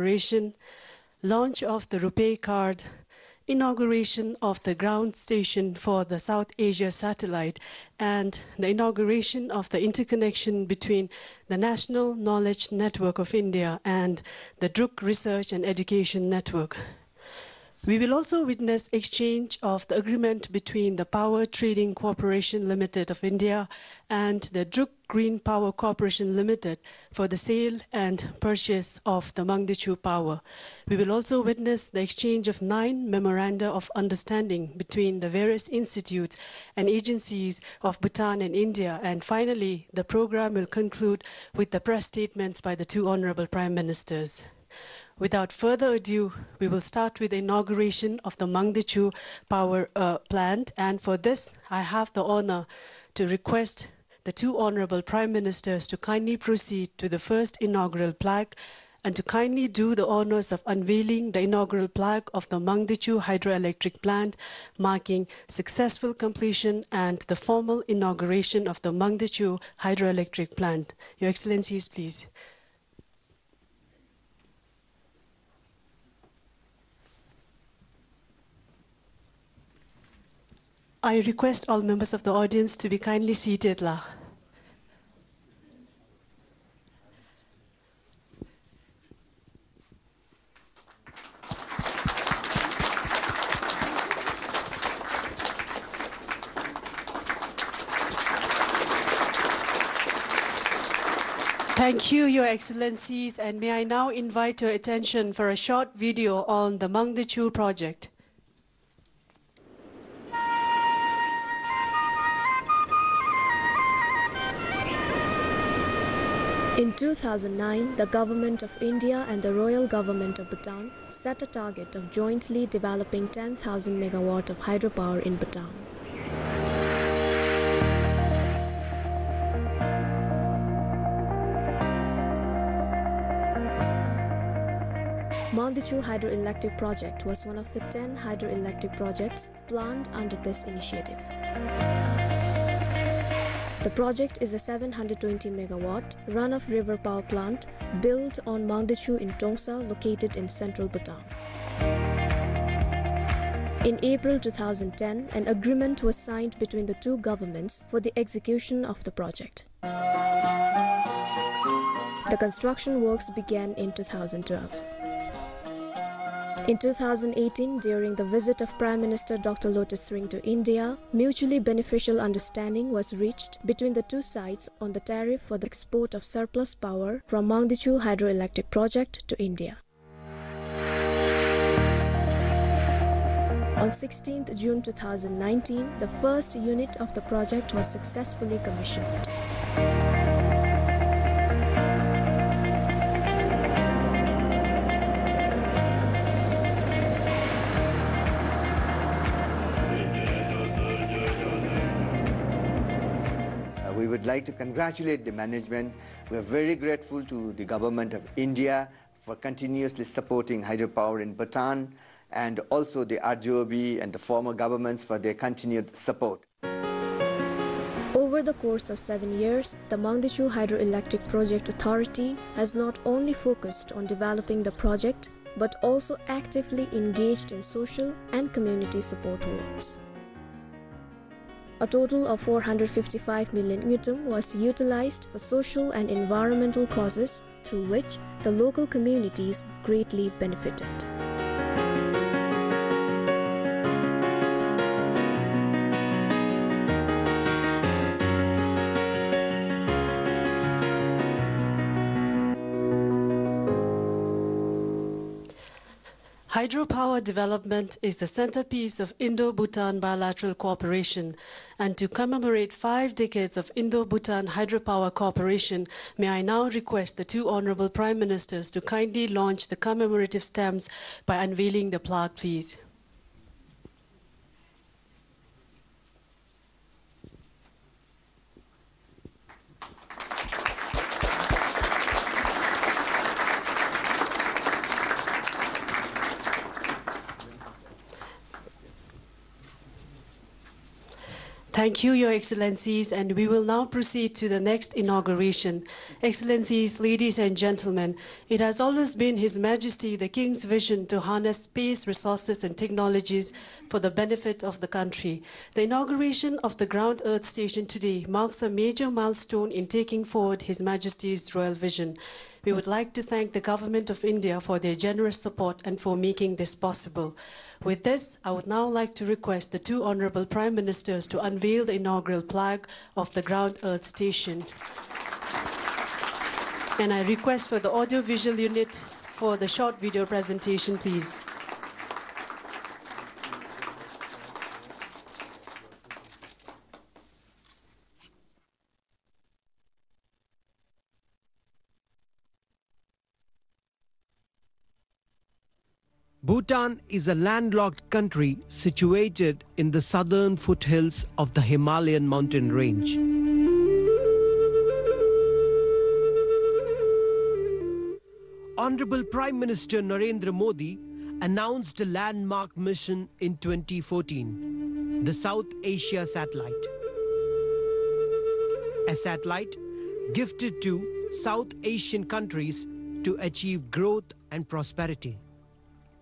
Corporation, launch of the RuPay card, inauguration of the ground station for the South Asia satellite, and the inauguration of the interconnection between the National Knowledge Network of India and the Druk Research and Education Network. We will also witness exchange of the agreement between the Power Trading Corporation Limited of India and the Druk Green Power Corporation Limited for the sale and purchase of the Mangdechu power. We will also witness the exchange of nine memoranda of understanding between the various institutes and agencies of Bhutan and India. And finally, the program will conclude with the press statements by the two honorable prime ministers. Without further ado, we will start with the inauguration of the Mangdechu power uh, plant. And for this, I have the honor to request the two honorable prime ministers to kindly proceed to the first inaugural plaque and to kindly do the honors of unveiling the inaugural plaque of the Mangdechu hydroelectric plant, marking successful completion and the formal inauguration of the Mangdechu hydroelectric plant. Your Excellencies, please. I request all members of the audience to be kindly seated. La. Thank you, Your Excellencies, and may I now invite your attention for a short video on the Mangdechu project. In 2009, the Government of India and the Royal Government of Bhutan set a target of jointly developing 10,000 megawatt of hydropower in Bhutan. Mangdechu Hydroelectric Project was one of the 10 hydroelectric projects planned under this initiative. The project is a 720 megawatt run of river power plant built on Mangdechu in Tongsa, located in central Bhutan. In April 2010, an agreement was signed between the two governments for the execution of the project. The construction works began in 2012. In 2018, during the visit of Prime Minister Dr. Lotay Tshering to India, mutually beneficial understanding was reached between the two sides on the tariff for the export of surplus power from Mangdechu hydroelectric project to India. On 16th June 2019, the first unit of the project was successfully commissioned. Like to congratulate the management. We are very grateful to the government of India for continuously supporting hydropower in Bhutan and also the RGoB and the former governments for their continued support. Over the course of seven years, the Mangdechu Hydroelectric Project Authority has not only focused on developing the project but also actively engaged in social and community support works. A total of 455 million Ngultrum was utilized for social and environmental causes through which the local communities greatly benefited. Hydropower development is the centerpiece of Indo-Bhutan bilateral cooperation. And to commemorate five decades of Indo-Bhutan hydropower cooperation, may I now request the two honorable prime ministers to kindly launch the commemorative stamps by unveiling the plaque, please. Thank you, Your Excellencies, and we will now proceed to the next inauguration. Excellencies, ladies and gentlemen, it has always been His Majesty the King's vision to harness space resources and technologies for the benefit of the country. The inauguration of the Ground Earth Station today marks a major milestone in taking forward His Majesty's royal vision. We would like to thank the Government of India for their generous support and for making this possible. With this, I would now like to request the two Honorable Prime Ministers to unveil the inaugural plaque of the Ground Earth Station. And I request for the audio-visual unit for the short video presentation, please. Bhutan is a landlocked country situated in the southern foothills of the Himalayan mountain range. Honorable Prime Minister Narendra Modi announced a landmark mission in 2014 the South Asia Satellite. A satellite gifted to South Asian countries to achieve growth and prosperity.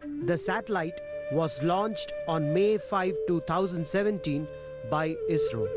The satellite was launched on May 5, 2017 by ISRO.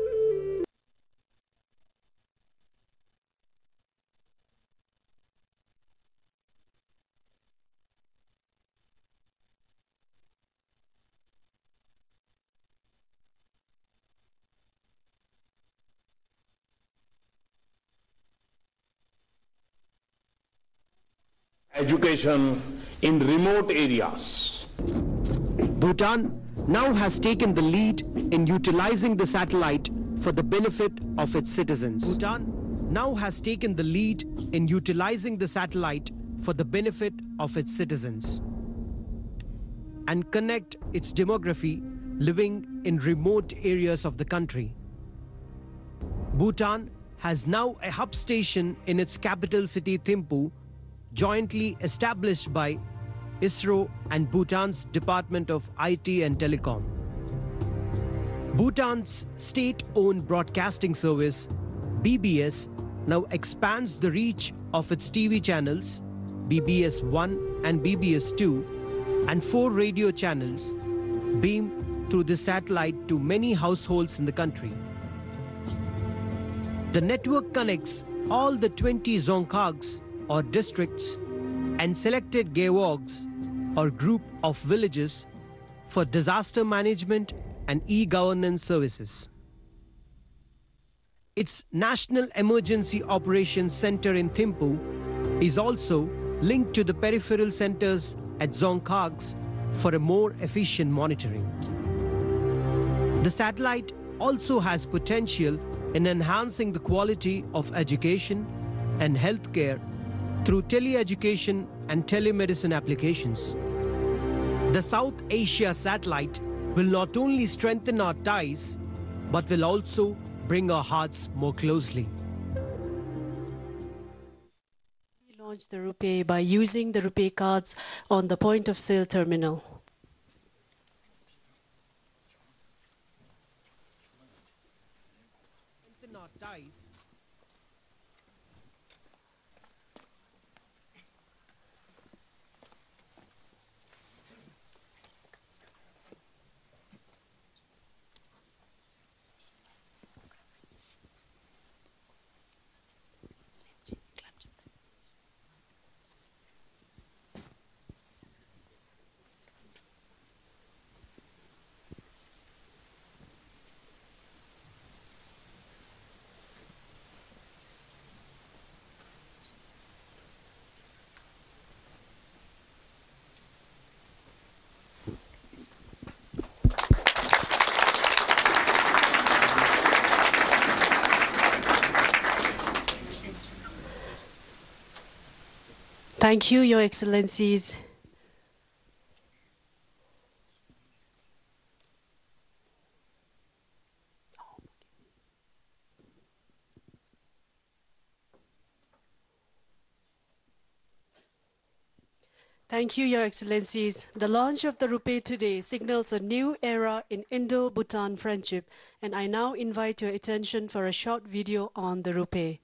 education in remote areas. Bhutan now has taken the lead in utilizing the satellite for the benefit of its citizens. Bhutan now has taken the lead in utilizing the satellite for the benefit of its citizens and connect its demography living in remote areas of the country. Bhutan has now a hub station in its capital city Thimphu jointly established by ISRO and Bhutan's Department of IT and Telecom. Bhutan's state owned broadcasting service, BBS, now expands the reach of its TV channels, BBS 1 and BBS 2, and four radio channels, beam through the satellite to many households in the country. The network connects all the 20 Dzongkhags or districts and selected Gaewogs or group of villages for disaster management and e-governance services. Its National Emergency Operations Center in Thimphu is also linked to the peripheral centers at Dzongkhags for a more efficient monitoring. The satellite also has potential in enhancing the quality of education and healthcare through teleeducation and telemedicine applications. The South Asia satellite will not only strengthen our ties, but will also bring our hearts more closely. We launched the RuPay by using the RuPay cards on the point of sale terminal. Strengthen our ties Thank you, Your Excellencies. Thank you, Your Excellencies. The launch of the RuPay today signals a new era in Indo-Bhutan friendship, and I now invite your attention for a short video on the RuPay.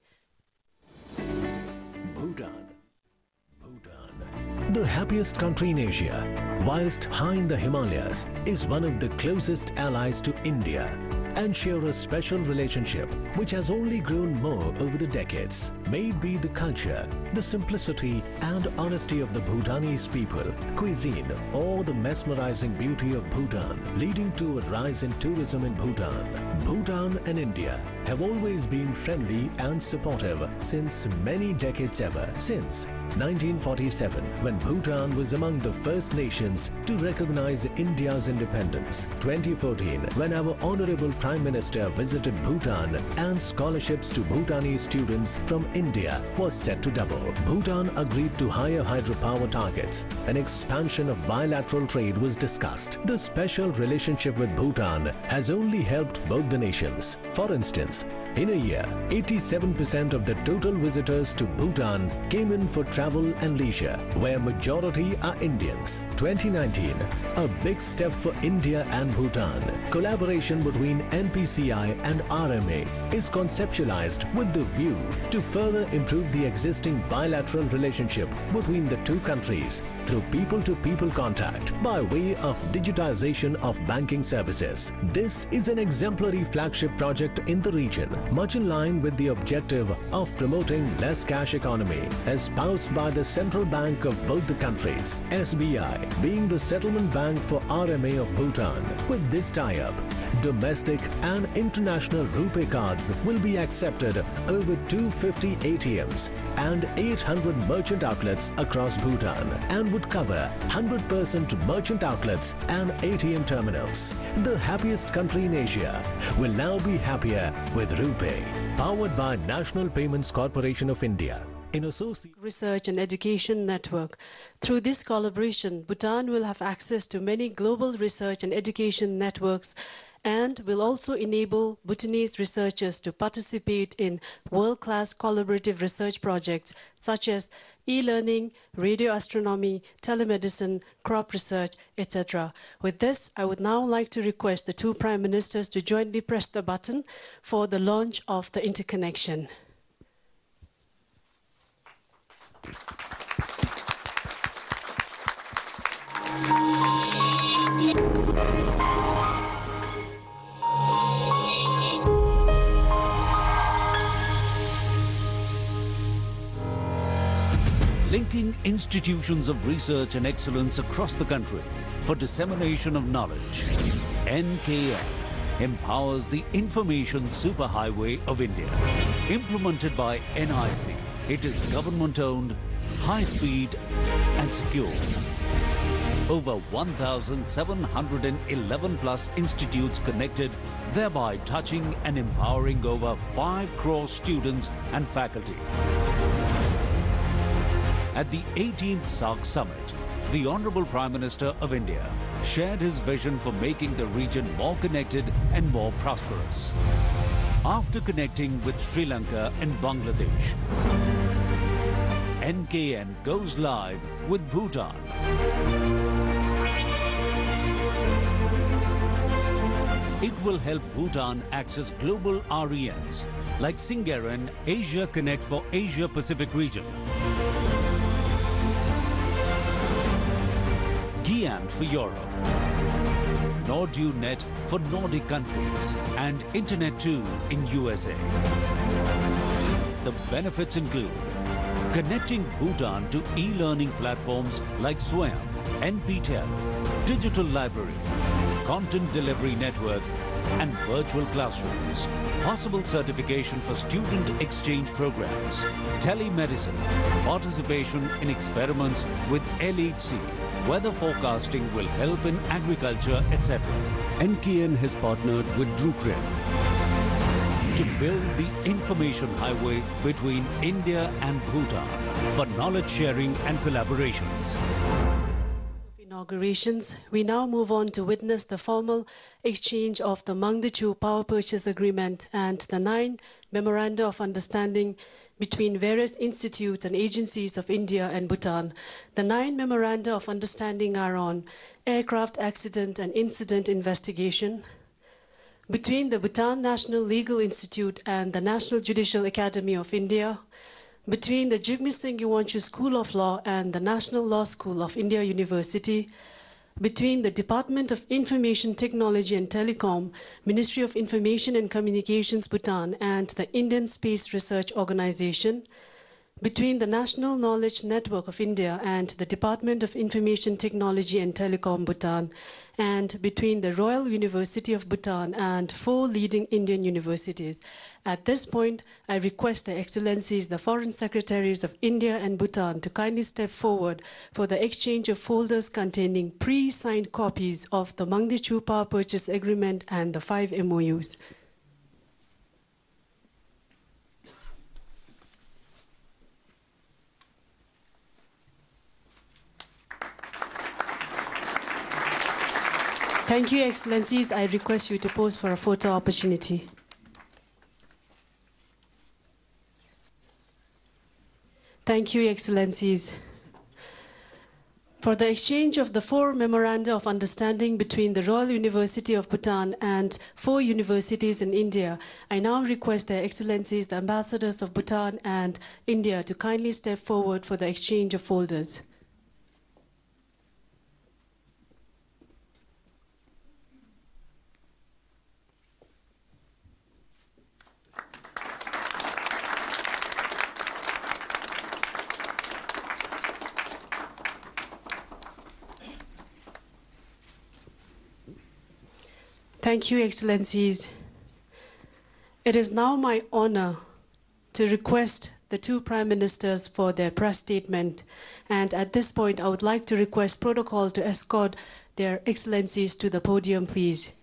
The happiest country in Asia, whilst high in the Himalayas, is one of the closest allies to India and share a special relationship which has only grown more over the decades. May be the culture, the simplicity and honesty of the Bhutanese people, cuisine or the mesmerizing beauty of Bhutan leading to a rise in tourism in Bhutan. Bhutan and India have always been friendly and supportive since many decades ever since 1947 when Bhutan was among the first nations to recognize India's independence. 2014 when our Honorable Prime Minister visited Bhutan and scholarships to Bhutanese students from India was set to double. Bhutan agreed to higher hydropower targets. An expansion of bilateral trade was discussed. The special relationship with Bhutan has only helped both the nations. For instance, in a year, 87% of the total visitors to Bhutan came in for travel and leisure, where majority are Indians. 2019, a big step for India and Bhutan. Collaboration between NPCI and RMA is conceptualized with the view to further improve the existing bilateral relationship between the two countries through people-to-people contact by way of digitization of banking services. This is an exemplary flagship project in the region, much in line with the objective of promoting less cash economy espoused by the Central Bank of both the countries, SBI being the settlement bank for RMA of Bhutan. With this tie-up, domestic and international RuPay cards will be accepted over 250 ATMs and 800 merchant outlets across Bhutan and would cover 100% merchant outlets and ATM terminals. The happiest country in Asia will now be happier with RuPay. Powered by National Payments Corporation of India in association Research and Education Network. Through this collaboration, Bhutan will have access to many global research and education networks and will also enable Bhutanese researchers to participate in world-class collaborative research projects such as e-learning, radio astronomy, telemedicine, crop research, etc. With this, I would now like to request the two prime ministers to jointly press the button for the launch of the interconnection. Linking institutions of research and excellence across the country for dissemination of knowledge. NKN empowers the Information Superhighway of India. Implemented by NIC, it is government-owned, high-speed and secure. Over 1,711 plus institutes connected, thereby touching and empowering over 5 crore students and faculty. At the 18th SAARC Summit, the Honorable Prime Minister of India shared his vision for making the region more connected and more prosperous. After connecting with Sri Lanka and Bangladesh, NKN goes live with Bhutan. It will help Bhutan access global RENs like SingAREN Asia Connect for Asia Pacific region, GÉANT for Europe, NordUNet for Nordic countries, and Internet 2 in USA. The benefits include connecting Bhutan to e-learning platforms like Swayam, NPTEL, Digital Library, Content Delivery Network, and virtual classrooms. Possible certification for student exchange programs. Telemedicine. Participation in experiments with LHC. Weather forecasting will help in agriculture, etc. NKN has partnered with Drukren to build the information highway between India and Bhutan for knowledge sharing and collaborations. inaugurations, we now move on to witness the formal exchange of the Mangdechu Power Purchase Agreement and the nine Memoranda of Understanding between various institutes and agencies of India and Bhutan. The nine memoranda of understanding are on aircraft accident and incident investigation, between the Bhutan National Legal Institute and the National Judicial Academy of India, between the Jigme Singye Wangchuck School of Law and the National Law School of India University, between the Department of Information Technology and Telecom, Ministry of Information and Communications Bhutan, and the Indian Space Research Organization, between the National Knowledge Network of India and the Department of Information Technology and Telecom Bhutan, and between the Royal University of Bhutan and four leading Indian universities. At this point, I request the Excellencies, the Foreign Secretaries of India and Bhutan to kindly step forward for the exchange of folders containing pre-signed copies of the Mangdechu Power Purchase Agreement and the five MOUs. Thank you, Excellencies. I request you to pose for a photo opportunity. Thank you, Excellencies. For the exchange of the four memoranda of understanding between the Royal University of Bhutan and four universities in India, I now request their Excellencies, the ambassadors of Bhutan and India, to kindly step forward for the exchange of folders. Thank you, Excellencies. It is now my honor to request the two Prime Ministers for their press statement. And at this point, I would like to request protocol to escort their Excellencies to the podium, please.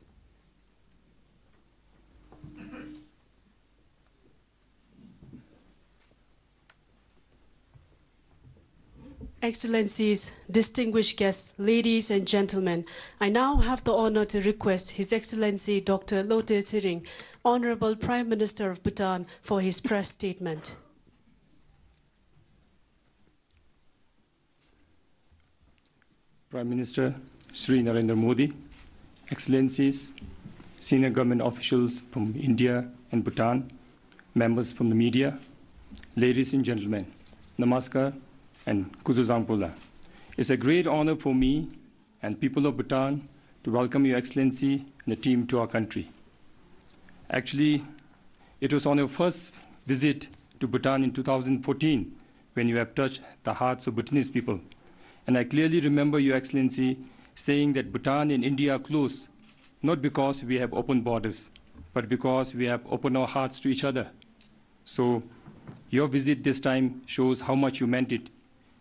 Excellencies, distinguished guests, ladies and gentlemen, I now have the honor to request His Excellency Dr. Lotay Tshering, Honorable Prime Minister of Bhutan, for his press statement. Prime Minister Sri Narendra Modi, Excellencies, senior government officials from India and Bhutan, members from the media, ladies and gentlemen, Namaskar and Kuzuzangpula. It's a great honor for me and people of Bhutan to welcome Your Excellency and the team to our country. Actually, it was on your first visit to Bhutan in 2014 when you have touched the hearts of Bhutanese people. And I clearly remember Your Excellency saying that Bhutan and India are close, not because we have open borders, but because we have opened our hearts to each other. So your visit this time shows how much you meant it.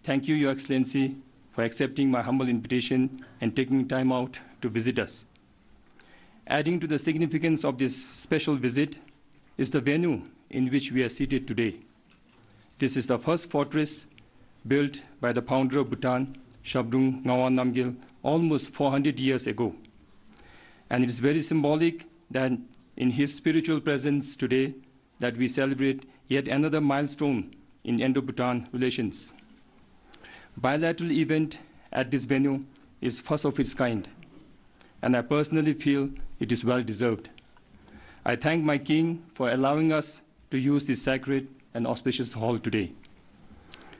Thank you, Your Excellency, for accepting my humble invitation and taking time out to visit us. Adding to the significance of this special visit is the venue in which we are seated today. This is the first fortress built by the founder of Bhutan, Shabdrung Ngawang Namgyal, almost 400 years ago. And it is very symbolic that in his spiritual presence today that we celebrate yet another milestone in Indo-Bhutan relations. Bilateral event at this venue is first of its kind, and I personally feel it is well deserved. I thank my king for allowing us to use this sacred and auspicious hall today.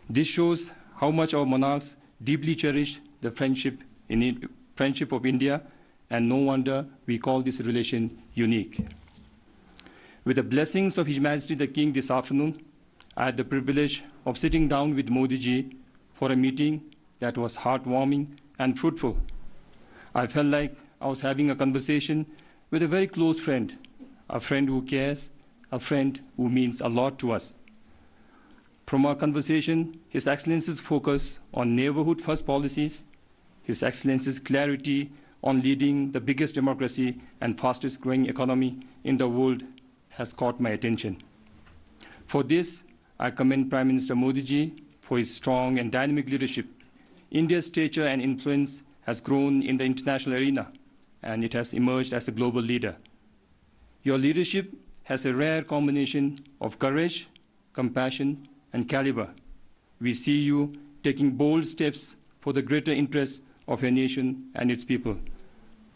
This shows how much our monarchs deeply cherish the friendship, in friendship of India, and no wonder we call this relation unique. With the blessings of His Majesty the King this afternoon, I had the privilege of sitting down with Modi ji for a meeting that was heartwarming and fruitful. I felt like I was having a conversation with a very close friend, a friend who cares, a friend who means a lot to us. From our conversation, His Excellency's focus on neighborhood first policies, His Excellency's clarity on leading the biggest democracy and fastest growing economy in the world has caught my attention. For this, I commend Prime Minister Modi ji for his strong and dynamic leadership. India's stature and influence has grown in the international arena, and it has emerged as a global leader. Your leadership has a rare combination of courage, compassion, and caliber. We see you taking bold steps for the greater interests of your nation and its people.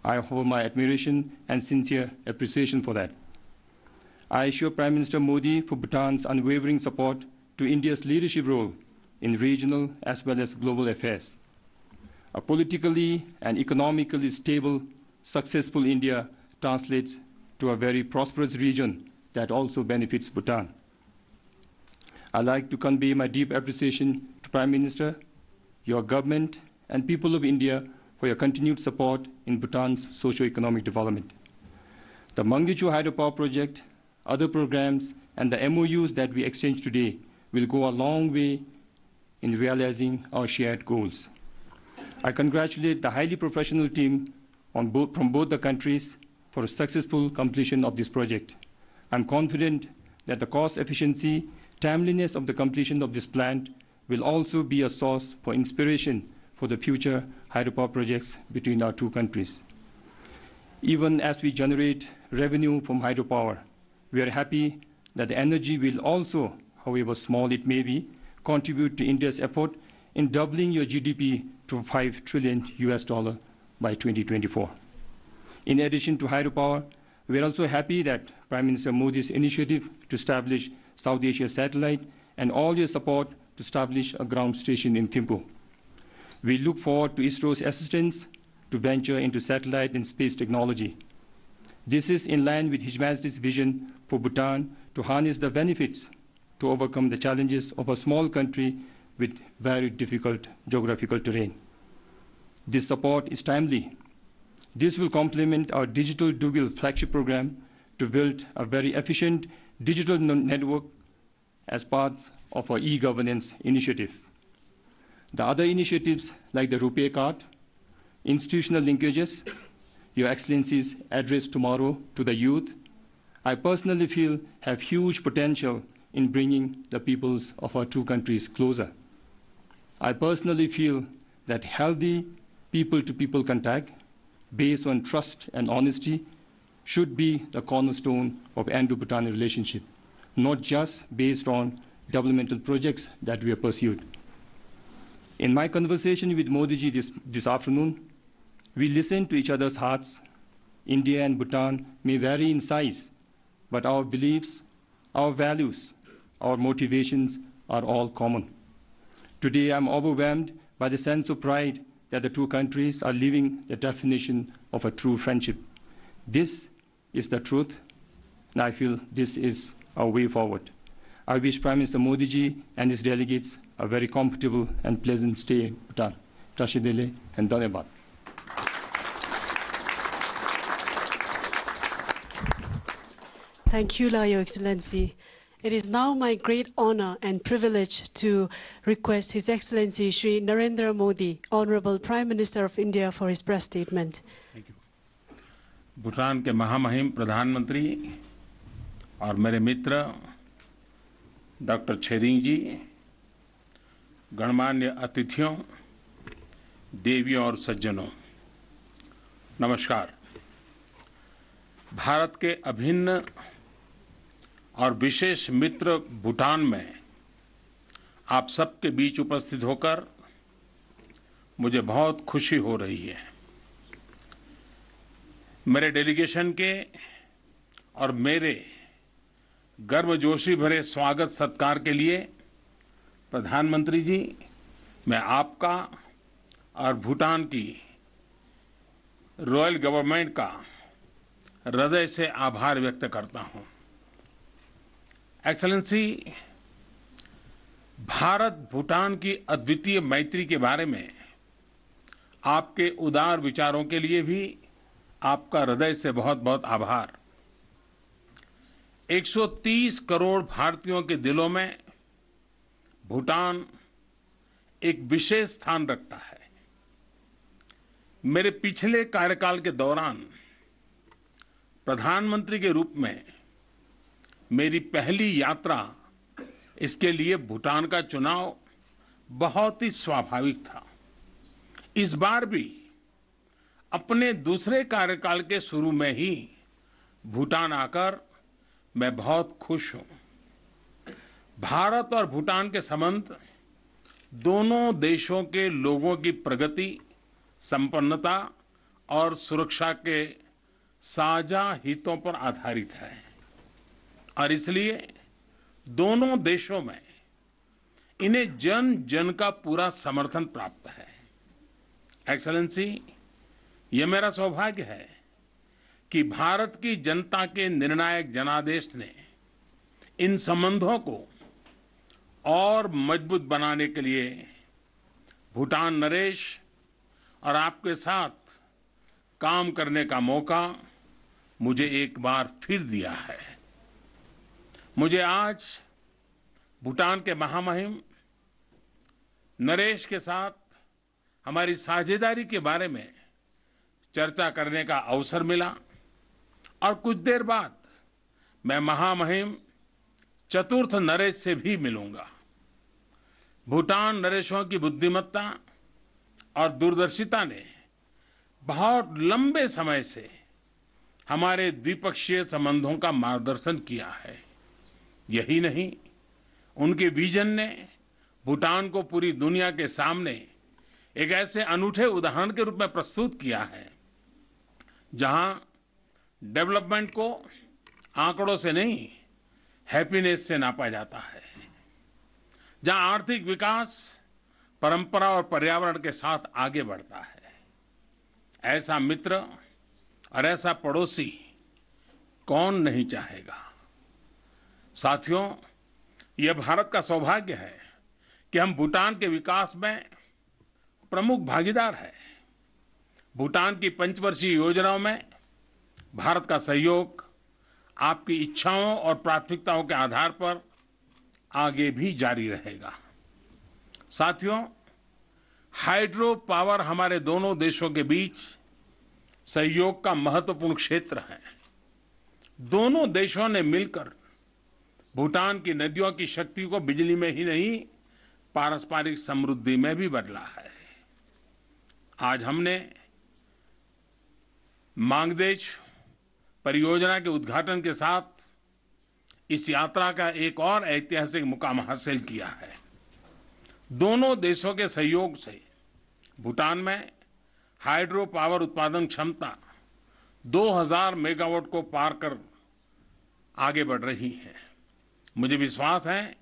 I offer my admiration and sincere appreciation for that. I assure Prime Minister Modi for Bhutan's unwavering support to India's leadership role in regional as well as global affairs. A politically and economically stable, successful India translates to a very prosperous region that also benefits Bhutan. I'd like to convey my deep appreciation to Prime Minister, your government, and people of India for your continued support in Bhutan's socio-economic development. The Mangdechu hydropower project, other programs, and the MOUs that we exchange today will go a long way in realizing our shared goals. I congratulate the highly professional team from both the countries for a successful completion of this project. I'm confident that the cost efficiency, timeliness of the completion of this plant will also be a source for inspiration for the future hydropower projects between our two countries. Even as we generate revenue from hydropower, we are happy that the energy will also, however small it may be, contribute to India's effort in doubling your GDP to 5 trillion US dollar by 2024. In addition to hydropower, we are also happy that Prime Minister Modi's initiative to establish South Asia Satellite and all your support to establish a ground station in Thimphu. We look forward to ISRO's assistance to venture into satellite and space technology. This is in line with His Majesty's vision for Bhutan to harness the benefits to overcome the challenges of a small country with very difficult geographical terrain. This support is timely. This will complement our digital Drukyul flagship program to build a very efficient digital network as part of our e-governance initiative. The other initiatives like the RuPay card, institutional linkages, Your Excellency's address tomorrow to the youth, I personally feel have huge potential in bringing the peoples of our two countries closer. I personally feel that healthy people to people contact based on trust and honesty should be the cornerstone of Indo Bhutan relationship, not just based on developmental projects that we have pursued. In my conversation with Modi ji this, this afternoon, we listened to each other's hearts. India and Bhutan may vary in size, but our beliefs, our values, our motivations are all common. Today, I'm overwhelmed by the sense of pride that the two countries are living the definition of a true friendship. This is the truth, and I feel this is our way forward. I wish Prime Minister Modi ji and his delegates a very comfortable and pleasant stay in Bhutan. Tashidele and Dhanyabad. Thank you, Your Excellency. It is now my great honor and privilege to request His Excellency Sri Narendra Modi, Honorable Prime Minister of India, for his press statement. Bhutan के महामहिम प्रधानमंत्री और मेरे मित्र doctor Tshering जी गणमान्य अतिथियों देवियों और सज्जनों नमस्कार भारत के अभिन्न और विशेष मित्र भूटान में आप सबके बीच उपस्थित होकर मुझे बहुत खुशी हो रही है। मेरे डेलीगेशन के और मेरे गर्मजोशी भरे स्वागत सत्कार के लिए प्रधानमंत्री जी, मैं आपका और भूटान की रॉयल गवर्नमेंट का हृदय से आभार व्यक्त करता हूँ। एक्सलेंसी भारत भूटान की अद्वितीय मैत्री के बारे में आपके उदार विचारों के लिए भी आपका हृदय से बहुत बहुत आभार 130 करोड़ भारतीयों के दिलों में भूटान एक विशेष स्थान रखता है। मेरे पिछले कार्यकाल के दौरान प्रधानमंत्री के रूप में मेरी पहली यात्रा इसके लिए भूटान का चुनाव बहुत ही स्वाभाविक था। इस बार भी अपने दूसरे कार्यकाल के शुरू में ही भूटान आकर मैं बहुत खुश हूँ। भारत और भूटान के संबंध, दोनों देशों के लोगों की प्रगति, संपन्नता और सुरक्षा के साझा हितों पर आधारित है। और इसलिए दोनों देशों में इन्हें जन जन का पूरा समर्थन प्राप्त है। एक्सलेंसी यह मेरा सौभाग्य है कि भारत की जनता के निर्णायक जनादेश ने इन संबंधों को और मज़बूत बनाने के लिए भूटान नरेश और आपके साथ काम करने का मौका मुझे एक बार फिर दिया है। मुझे आज भूटान के महामहिम नरेश के साथ हमारी साझेदारी के बारे में चर्चा करने का अवसर मिला और कुछ देर बाद मैं महामहिम चतुर्थ नरेश से भी मिलूँगा। भूटान नरेशों की बुद्धिमत्ता और दूरदर्शिता ने बहुत लंबे समय से हमारे द्विपक्षीय संबंधों का मार्गदर्शन किया है। यही नहीं। उनके विजन ने भूटान को पूरी दुनिया के सामने एक ऐसे अनूठे उदाहरण के रूप में प्रस्तुत किया है, जहाँ डेवलपमेंट को आंकड़ों से नहीं, हैप्पीनेस से नापा जाता है, जहाँ आर्थिक विकास, परंपरा और पर्यावरण के साथ आगे बढ़ता है। ऐसा मित्र और ऐसा पड़ोसी कौन नहीं चाहेगा? साथियों, यह भारत का सौभाग्य है कि हम भूटान के विकास में प्रमुख भागीदार है। भूटान की पंचवर्षीय योजनाओं में भारत का सहयोग, आपकी इच्छाओं और प्राथमिकताओं के आधार पर आगे भी जारी रहेगा। साथियों, हाइड्रो पावर हमारे दोनों देशों के बीच सहयोग का महत्वपूर्ण क्षेत्र है। दोनों देशों ने मिलकर भूटान की नदियों की शक्ति को बिजली में ही नहीं, पारस्परिक समृद्धि में भी बदला है। आज हमने मांगदेश परियोजना के उद्घाटन के साथ इस यात्रा का एक और ऐतिहासिक मुकाम हासिल किया है। दोनों देशों के सहयोग से भूटान में हाइड्रो पावर उत्पादन क्षमता 2000 मेगावाट को पार कर आगे बढ़ रही है। मुझे विश्वास है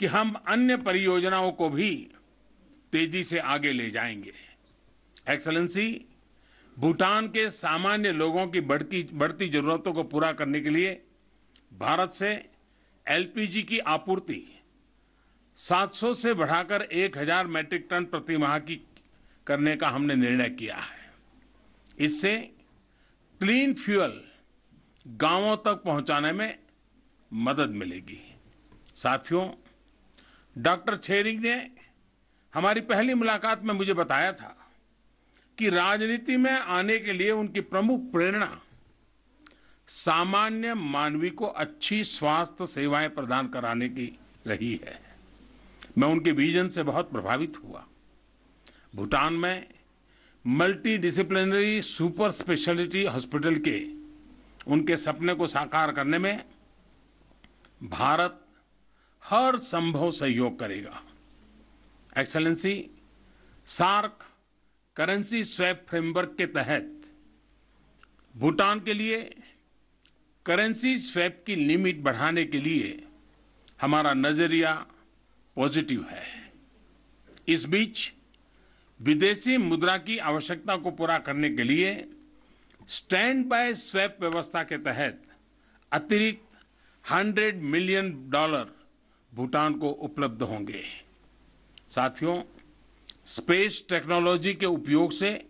कि हम अन्य परियोजनाओं को भी तेज़ी से आगे ले जाएँगे। एक्सलेंसी भूटान के सामान्य लोगों की बढ़ती बढ़ती जरूरतों को पूरा करने के लिए भारत से एलपीजी की आपूर्ति 700 से बढ़ाकर 1000 मैट्रिक टन प्रति माह की करने का हमने निर्णय किया है। इससे क्लीन फ्यूल गाँवों तक पहुँचाने में मदद मिलेगी। साथियों, डॉक्टर छेरिंग ने हमारी पहली मुलाकात में मुझे बताया था कि राजनीति में आने के लिए उनकी प्रमुख प्रेरणा सामान्य मानवी को अच्छी स्वास्थ्य सेवाएँ प्रदान कराने की रही है। मैं उनके विजन से बहुत प्रभावित हुआ। भूटान में multi disciplinary super speciality hospital के उनके सपने को साकार करने में भारत हर संभव सहयोग करेगा। Excellency SAARC currency swap framework के तहत भूटान के लिए करेंसी स्वैप की लिमिट बढ़ाने के लिए हमारा नज़रिया पॉजिटिव है। इस बीच विदेशी मुद्रा की आवश्यकता को पूरा करने के लिए स्टैंड बाय स्वैप व्यवस्था के तहत अतिरिक्त 100 मिलियन डॉलर भूटान को उपलब्ध होंगे। साथियों, स्पेस टेक्नोलॉजी के उपयोग से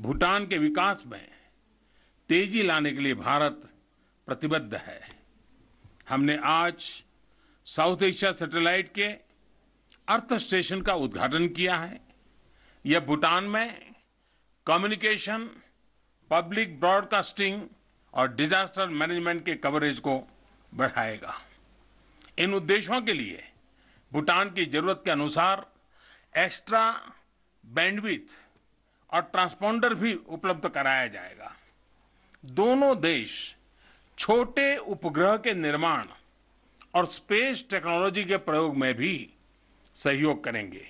भूटान के विकास में तेज़ी लाने के लिए भारत प्रतिबद्ध है। हमने आज साउथ एशिया सैटेलाइट के अर्थ स्टेशन का उद्घाटन किया है। यह भूटान में कम्युनिकेशन, पब्लिक ब्रॉडकास्टिंग और डिजास्टर मैनेजमेंट के कवरेज को बढ़ाएगा। इन उद्देश्यों के लिए भूटान की ज़रूरत के अनुसार एक्स्ट्रा बैंडविथ और ट्रांसपोंडर भी उपलब्ध कराया जाएगा। दोनों देश छोटे उपग्रह के निर्माण और स्पेस टेक्नोलॉजी के प्रयोग में भी सहयोग करेंगे।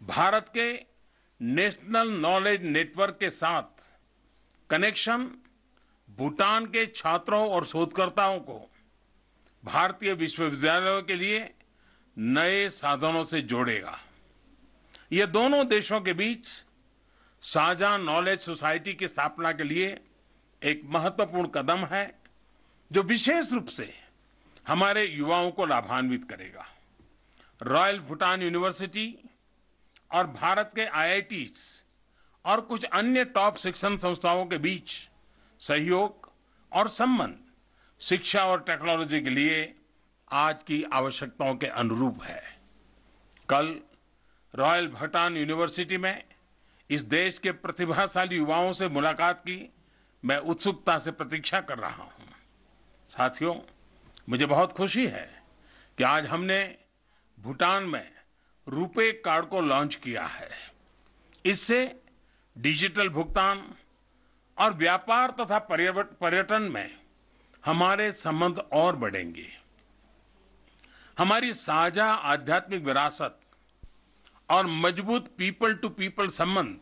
भारत के नेशनल नॉलेज नेटवर्क के साथ कनेक्शन भूटान के छात्रों और शोधकर्ताओं को भारतीय विश्वविद्यालयों के लिए नए साधनों से जोड़ेगा। ये दोनों देशों के बीच साझा नॉलेज सोसाइटी की स्थापना के लिए एक महत्वपूर्ण कदम है, जो विशेष रूप से हमारे युवाओं को लाभान्वित करेगा। रॉयल भूटान यूनिवर्सिटी और भारत के आईआईटीज और कुछ अन्य टॉप शिक्षण संस्थाओं के बीच सहयोग और संबंध शिक्षा और टेक्नोलॉजी के लिए आज की आवश्यकताओं के अनुरूप है। कल रॉयल भूटान यूनिवर्सिटी में इस देश के प्रतिभाशाली युवाओं से मुलाकात की मैं उत्सुकता से प्रतीक्षा कर रहा हूँ। साथियों, मुझे बहुत खुशी है कि आज हमने भूटान में रुपे कार्ड को लॉन्च किया है। इससे डिजिटल भुगतान और व्यापार तथा पर्यटन में हमारे संबंध और बढ़ेंगे। हमारी साझा आध्यात्मिक विरासत और मज़बूत पीपल टू पीपल संबंध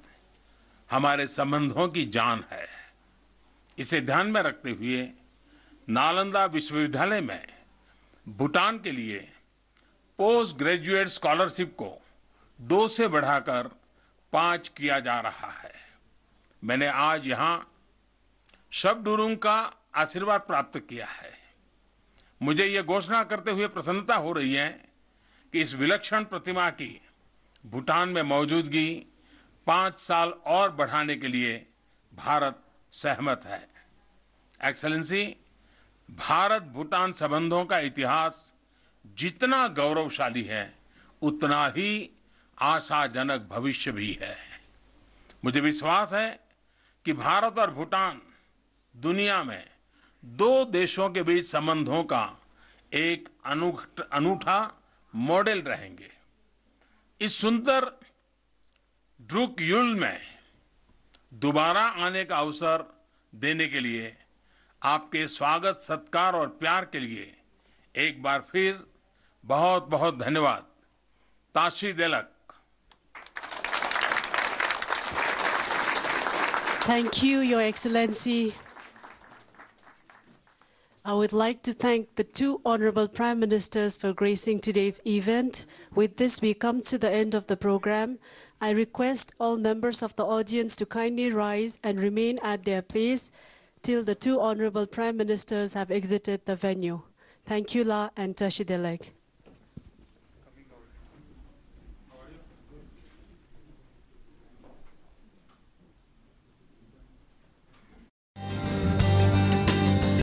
हमारे संबंधों की जान है। इसे ध्यान में रखते हुए नालंदा विश्वविद्यालय में भूटान के लिए पोस्ट ग्रेजुएट स्कॉलरशिप को दो से बढ़ाकर पाँच किया जा रहा है। मैंने आज यहाँ शबडुरुंग का आशीर्वाद प्राप्त किया है। मुझे यह घोषणा करते हुए प्रसन्नता हो रही है कि इस विलक्षण प्रतिमा की भूटान में मौजूदगी पाँच साल और बढ़ाने के लिए भारत सहमत है। एक्सलेंसी भारत भूटान संबंधों का इतिहास जितना गौरवशाली है, उतना ही आशाजनक भविष्य भी है। मुझे विश्वास है कि भारत और भूटान दुनिया में दो देशों के बीच संबंधों का एक अनूठा मॉडल रहेंगे। इस सुंदर ड्रुक युल में दोबारा आने का अवसर देने के लिए आपके स्वागत सत्कार और प्यार के लिए एक बार फिर बहुत बहुत धन्यवाद। ताशी देलक। Thank you, Your Excellency. I would like to thank the two honorable prime ministers for gracing today's event. With this, we come to the end of the program. I request all members of the audience to kindly rise and remain at their place till the two honorable prime ministers have exited the venue. Thank you, La and Tashi Delek.